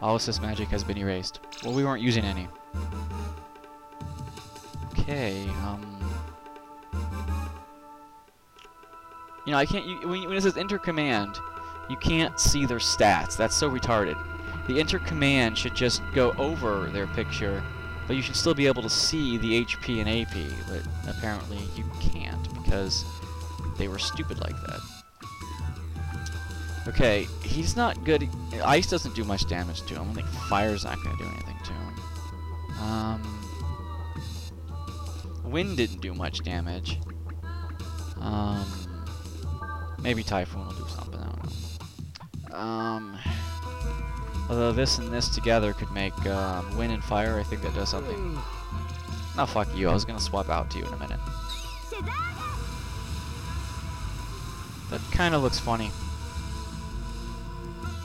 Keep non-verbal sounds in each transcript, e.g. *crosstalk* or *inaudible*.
All assist magic has been erased. Well, we weren't using any. Okay, um... You know, I can't... You, when, when it says enter command, you can't see their stats. That's so retarded. The enter command should just go over their picture, but you should still be able to see the HP and AP, but apparently you can't because they were stupid like that. Okay, he's not good. Ice doesn't do much damage to him. I think fire's not going to do anything to him. Um, wind didn't do much damage. Um, maybe typhoon will do something. I don't know. Um, although this and this together could make um, wind and fire. I think that does something. No, fuck you. I was gonna swap out to you in a minute. That kind of looks funny.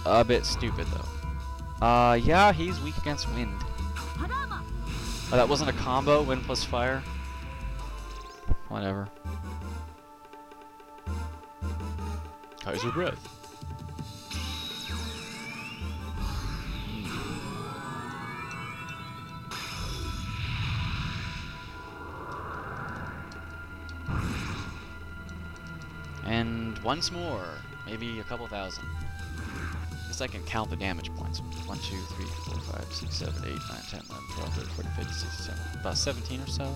A bit stupid, though. Uh, yeah, he's weak against wind. Oh, that wasn't a combo? Wind plus fire? Whatever. Kaiser Breath. And once more, maybe a couple thousand. Guess I can count the damage points. 1, 2, 3, 4, 5, 6, 7, 8, 9, 10, 11, 12, 13, 14, 15, 16, 17. About 17 or so?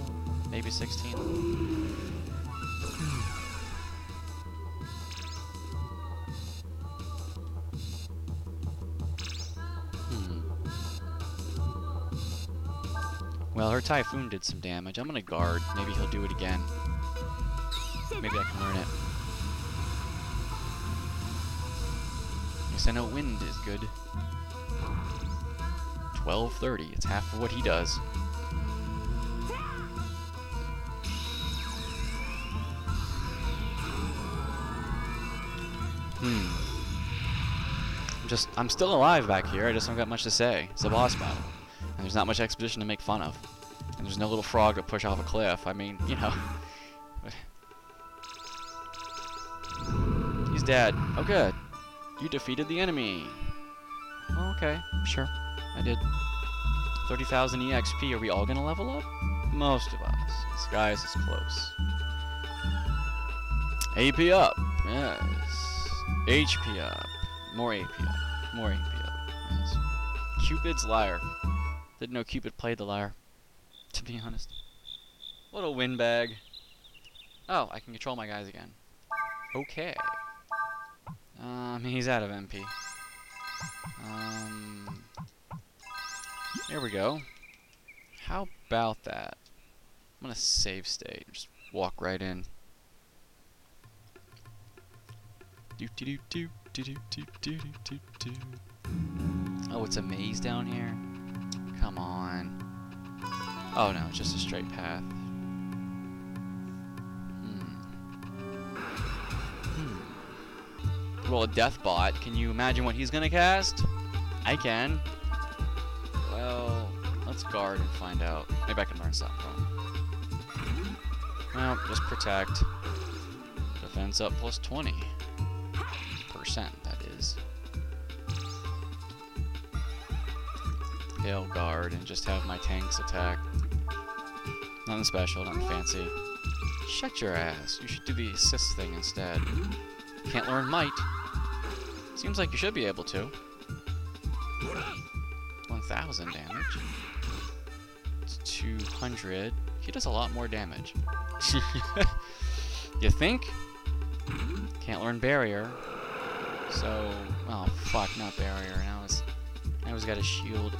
Maybe 16? Hmm. Well, her Typhoon did some damage. I'm gonna guard. Maybe he'll do it again. Maybe I can learn it. Yes, I know wind is good. 1230. It's half of what he does. Hmm. I'm just, I'm still alive back here. I just don't got much to say. It's a boss battle. And there's not much exposition to make fun of. And there's no little frog to push off a cliff. I mean, you know. *laughs* He's dead. Oh, good. You defeated the enemy. Oh, okay, sure. I did. 30,000 EXP. Are we all gonna level up? Most of us. This guy's is close. AP up. Yes. HP up. More AP up. More AP up. Yes. Cupid's Lyre. Didn't know Cupid played the lyre. To be honest. What a windbag. Oh, I can control my guys again. Okay. Um, he's out of MP. Um, there we go. How about that? I'm gonna save state. Just walk right in. Do do do do do do do do do. Oh, it's a maze down here. Come on. Oh no, it's just a straight path. Roll a death bot. Can you imagine what he's gonna cast? I can. Well, let's guard and find out. Maybe I can learn something. Well, just protect. Defense up plus 20. Percent, that is. Hail guard and just have my tanks attack. Nothing special, nothing fancy. Shut your ass. You should do the assist thing instead. Can't learn might. Seems like you should be able to. 1,000 damage. It's 200. He does a lot more damage. *laughs* you think? Can't learn barrier. So, oh fuck, not barrier. Now it's, now he's got a shield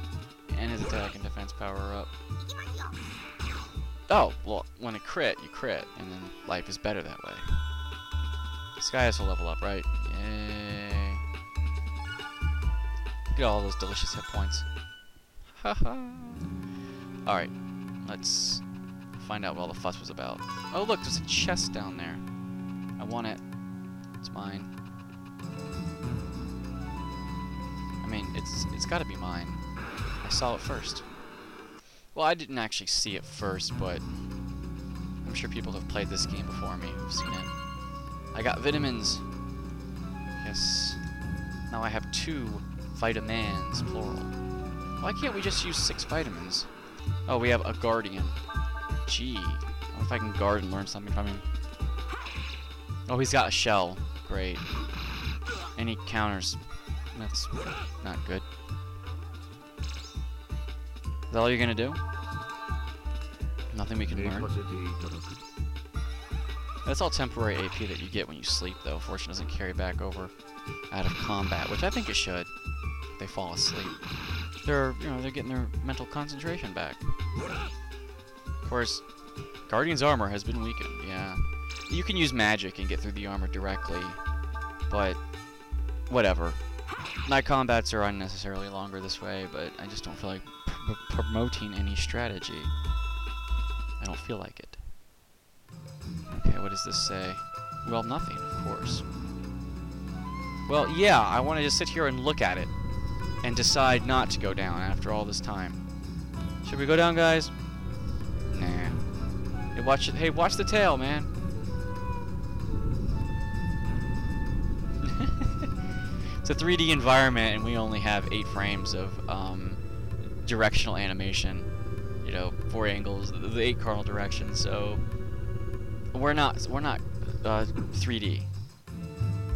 and his attack and defense power up. Oh, well, when it crit, you crit, and then life is better that way. This guy has to level up, right? Yay. Look at all those delicious hit points. Haha. Alright, let's find out what all the fuss was about. Oh look, there's a chest down there. I want it. It's mine. I mean, it's it's gotta be mine. I saw it first. Well, I didn't actually see it first, but I'm sure people have played this game before me who've seen it. I got vitamins. Yes. Now I have two Vitamins, plural. Why can't we just use six vitamins? Oh, we have a guardian. Gee. I wonder if I can guard and learn something from him. Oh, he's got a shell. Great. Any counters. That's not good. Is that all you're gonna do? Nothing we can learn? That's all temporary AP that you get when you sleep, though. Fortune doesn't carry back over out of combat, which I think it should. They fall asleep. They're, you know, they're getting their mental concentration back. Of course, Guardian's armor has been weakened, yeah. You can use magic and get through the armor directly, but whatever. Night combats are unnecessarily longer this way, but I just don't feel like pr promoting any strategy. I don't feel like it. Okay, what does this say? Well, nothing, of course. Well, yeah, I want to just sit here and look at it and decide not to go down after all this time. Should we go down, guys? Nah. Hey, watch it. Hey, watch the tail, man. *laughs* it's a 3D environment, and we only have eight frames of um, directional animation. You know, four angles, the eight cardinal directions. So we're not we're not uh, 3D.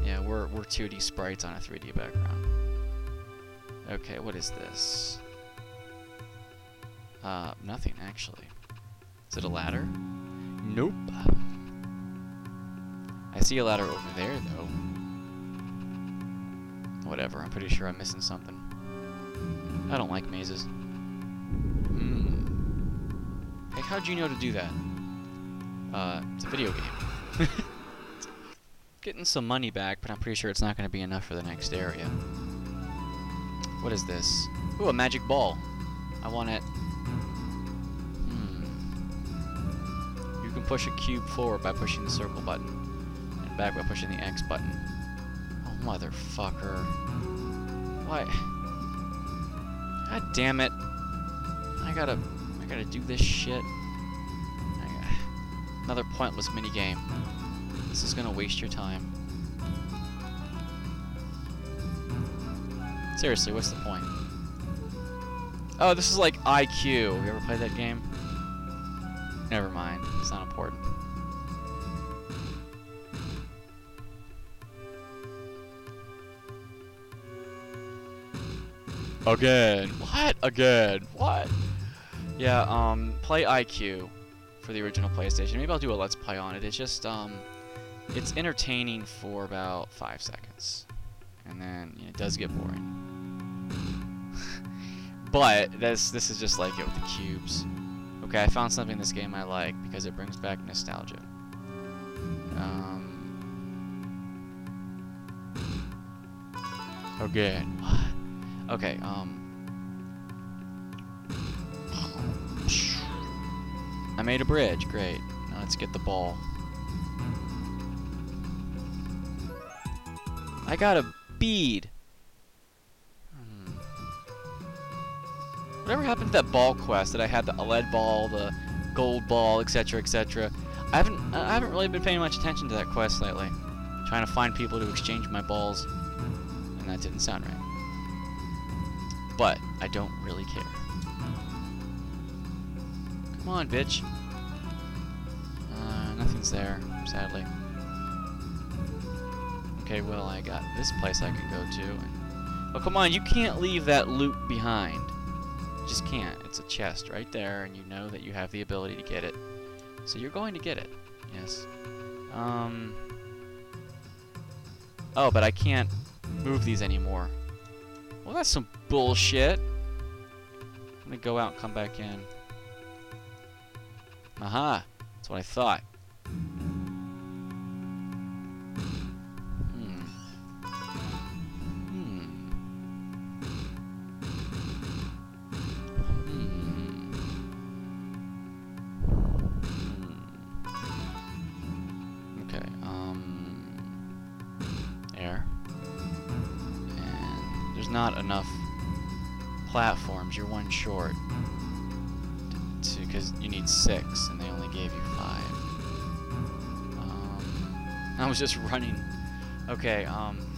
Yeah, we're we're 2D sprites on a 3D background. Okay, what is this? Uh, nothing actually. Is it a ladder? Nope. I see a ladder over there though. Whatever, I'm pretty sure I'm missing something. I don't like mazes. Hmm. Hey, how'd you know to do that? Uh, it's a video game. *laughs* Getting some money back, but I'm pretty sure it's not going to be enough for the next area. What is this? Ooh, a magic ball. I want it. Hmm. You can push a cube forward by pushing the circle button, and back by pushing the X button. Oh, motherfucker. Why? God damn it. I gotta, I gotta do this shit. Another pointless minigame. This is gonna waste your time. Seriously, what's the point? Oh, this is like IQ. Have you ever played that game? Never mind. It's not important. Again. What? Again. What? Yeah, um, play IQ for the original PlayStation. Maybe I'll do a Let's Play on it. It's just, um, it's entertaining for about five seconds. And then you know, it does get boring. But this this is just like it with the cubes. Okay, I found something in this game I like because it brings back nostalgia. Um, okay. *sighs* Okay, um... I made a bridge, great. Now let's get the ball. I got a bead! Whatever happened to that ball quest that I had the lead ball, the gold ball, etc, etc. I haven't I haven't really been paying much attention to that quest lately. Trying to find people to exchange my balls. And that didn't sound right. But I don't really care. Come on, bitch. Uh, nothing's there, sadly. Okay, well, I got this place I can go to. And... Oh, come on, you can't leave that loot behind. You just can't. It's a chest right there, and you know that you have the ability to get it. So you're going to get it. Yes. Um... Oh, but I can't move these anymore. Well, that's some bullshit. I'm gonna go out and come back in. Aha! That's what I thought. Not enough platforms. You're one short because you need six, and they only gave you five. Um, *laughs* I was just running. Okay, um...